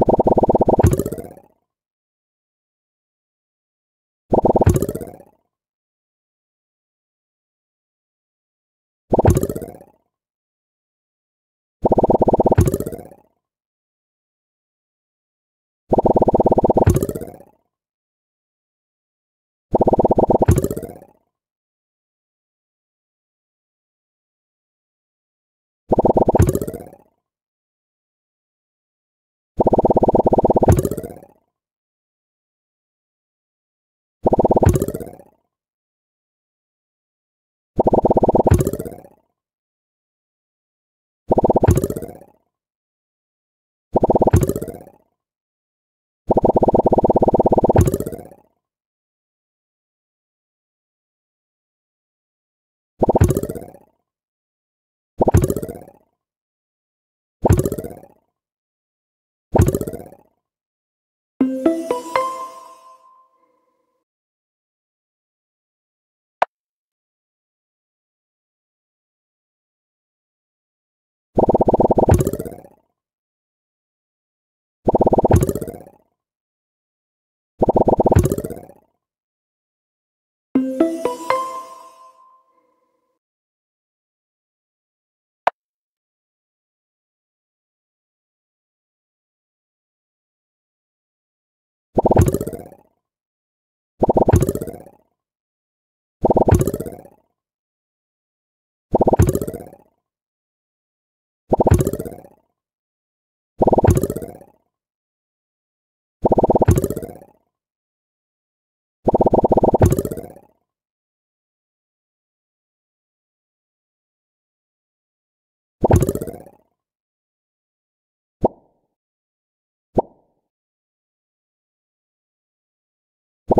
you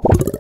you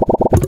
you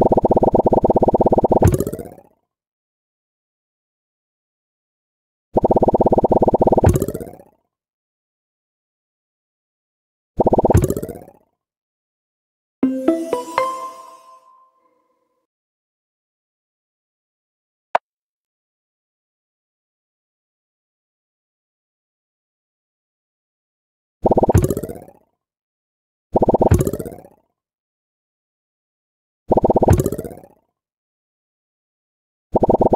you you